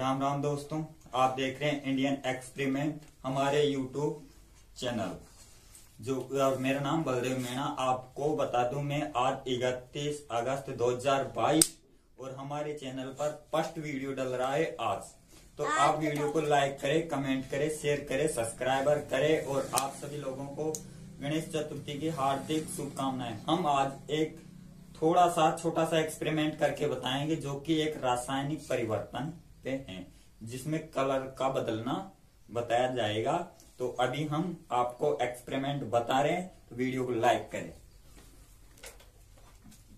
राम राम दोस्तों आप देख रहे हैं इंडियन एक्सपेरिमेंट हमारे यूट्यूब चैनल जो और मेरा नाम बलदेव मीणा आपको बता दूँ मैं आज इकतीस अगस्त 2022 और हमारे चैनल पर फ़र्स्ट वीडियो डल रहा है आज। तो आप वीडियो को लाइक करें कमेंट करें शेयर करें सब्सक्राइबर करें और आप सभी लोगों को गणेश चतुर्थी की हार्दिक शुभकामनाएँ। हम आज एक थोड़ा सा छोटा सा एक्सपेरिमेंट करके बताएँगे जो कि एक रासायनिक परिवर्तन पे है। जिसमें कलर का बदलना बताया जाएगा। तो अभी हम आपको एक्सपेरिमेंट बता रहे हैं तो वीडियो को लाइक करें।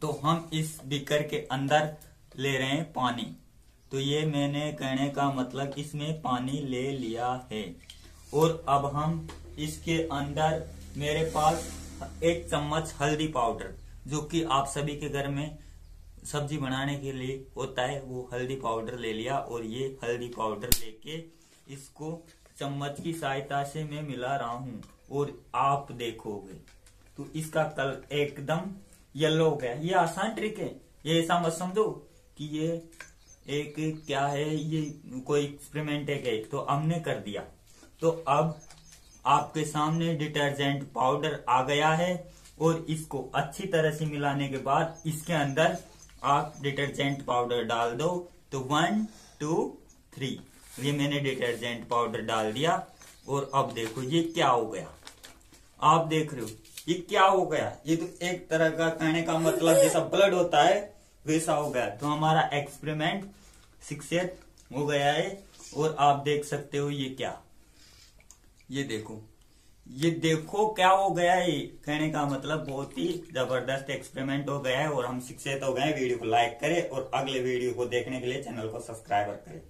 तो हम इस बीकर के अंदर ले रहे हैं पानी। तो ये मैंने कहने का मतलब इसमें पानी ले लिया है। और अब हम इसके अंदर मेरे पास एक चम्मच हल्दी पाउडर, जो कि आप सभी के घर में सब्ज़ी बनाने के लिए होता है, वो हल्दी पाउडर ले लिया और ये हल्दी पाउडर लेके इसको चम्मच की सहायता से मैं मिला रहा हूँ और आप देखोगे। तो इसका कलर एकदम येलो हो गया। ये आसान ट्रिक है। ये ऐसा मत समझो कि ये एक क्या है, ये कोई एक्सपेरिमेंट है तो हमने कर दिया। तो अब आपके सामने डिटर्जेंट पाउडर आ गया है और इसको अच्छी तरह से मिलाने के बाद इसके अंदर आप डिटर्जेंट पाउडर डाल दो तो वन टू थ्री ये मैंने डिटर्जेंट पाउडर डाल दिया, और अब देखो ये क्या हो गया। आप देख रहे हो, ये क्या हो गया? ये तो एक तरह का कहने का मतलब जैसा ब्लड होता है, वैसा हो गया। तो हमारा एक्सपेरिमेंट सक्सेस हो गया है, और आप देख सकते हो ये क्या। ये देखो ये देखो क्या हो गया है, कहने का मतलब बहुत ही ज़बरदस्त एक्सपेरिमेंट हो गया है और हम शिक्षित हो गए वीडियो को लाइक करें और अगले वीडियो को देखने के लिए चैनल को सब्सक्राइब करें।